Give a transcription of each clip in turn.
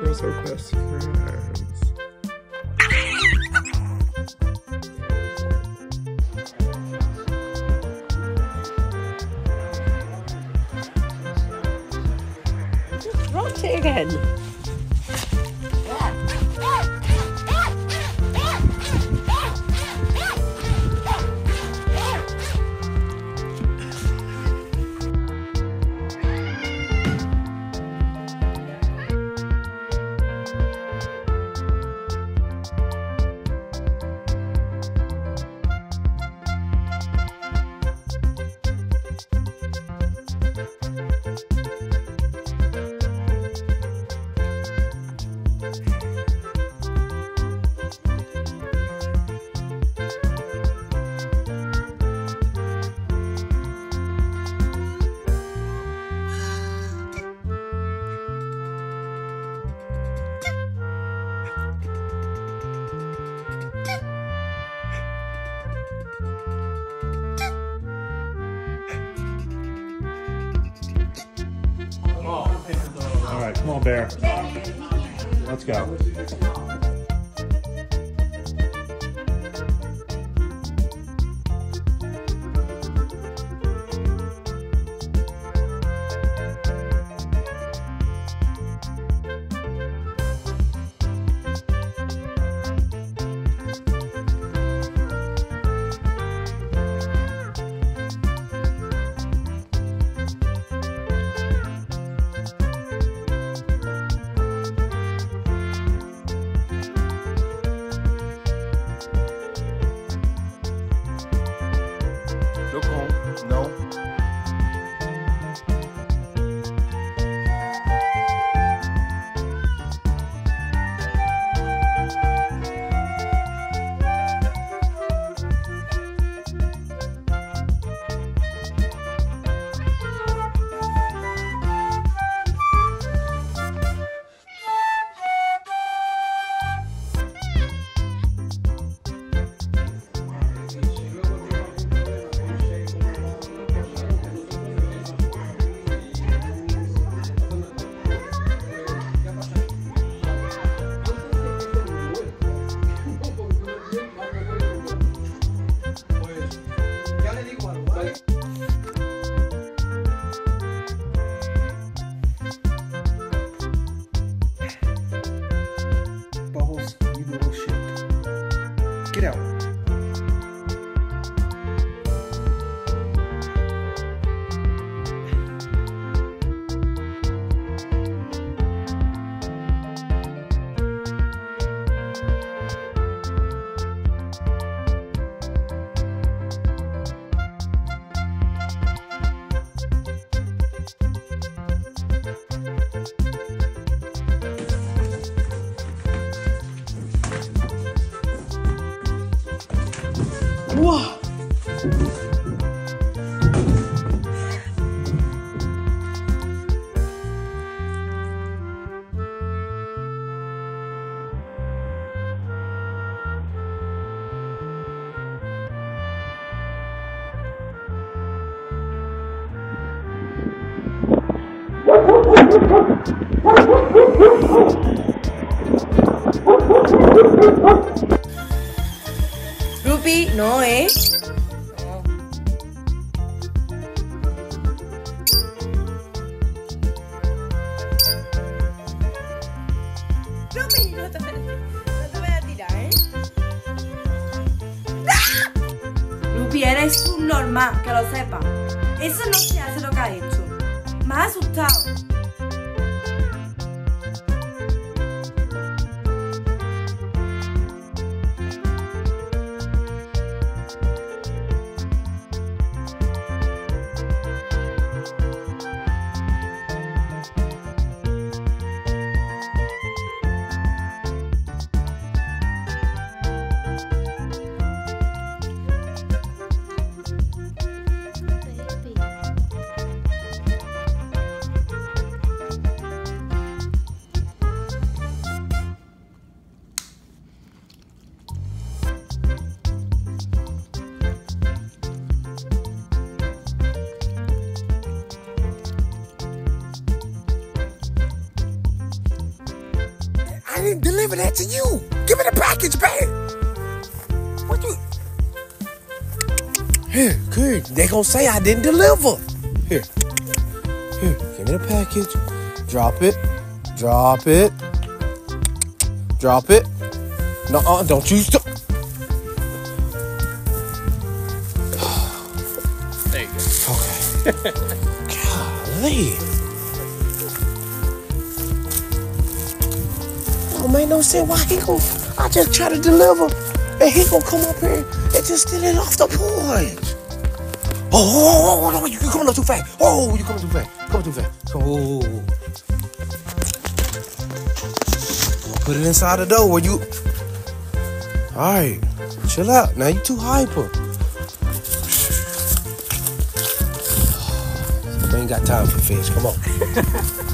because we're so friends. It again. On, Bear. Let's go. Out. 哇！汪汪汪！汪汪汪！汪汪汪！Snoopy, no, ¿eh? eres un normal, que lo sepa. Eso no se hace lo que ha hecho. Me has asustado. Didn't that to you. Give me the package back. What you? Here, good. They gonna say I didn't deliver. Here, here. Give me the package. Drop it. Drop it. Drop it. No, uh, don't you stop. There you go. Okay. Golly. Don't make no sense. Why he gon' I just try to deliver, and he gonna come up here and just steal it off the porch. Oh, oh, oh, oh, oh, you coming up too fast. Oh, you coming too fast. Coming too fast. Oh. Put it inside the door where you. All right, chill out. Now you too hyper. We ain't got time for fish. Come on.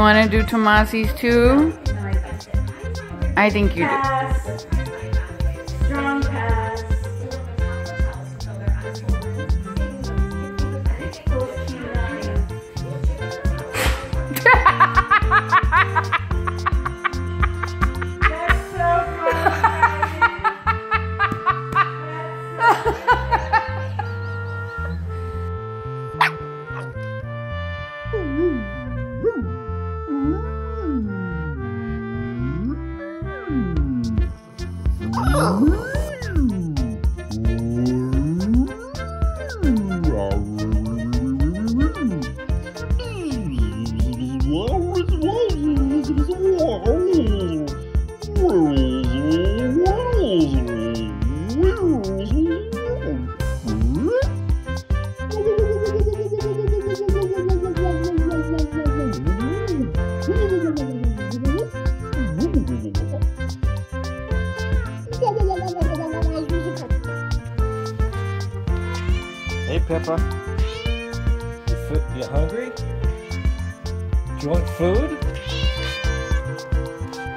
you want to do Tomasi's too? I think you do. Pass. Strong pass. You want food?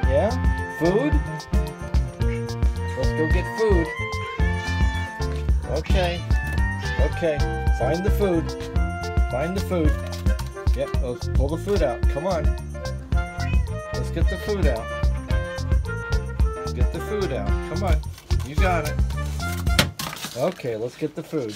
Yeah? Food? Let's go get food. Okay. Okay. Find the food. Find the food. Yep, let's pull the food out. Come on. Let's get the food out. Get the food out. Come on. You got it. Okay, let's get the food.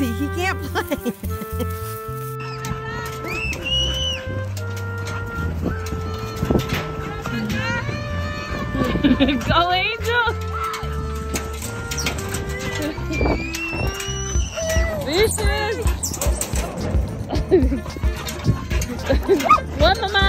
See, he can't play. Go Angel! Vicious! What, Mama?